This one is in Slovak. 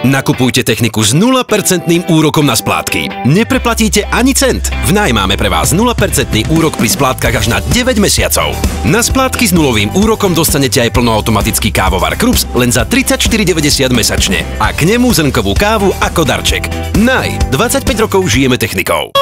Nakupujte techniku s 0% úrokom na splátky. Nepreplatíte ani cent. V najmáme pre vás 0% úrok pri splátkach až na 9 mesiacov. Na splátky s nulovým úrokom dostanete aj plnoautomatický kávovar Krups len za 34,90 mesačne a k nemu zrnkovú kávu ako darček. Naj, 25 rokov žijeme technikou.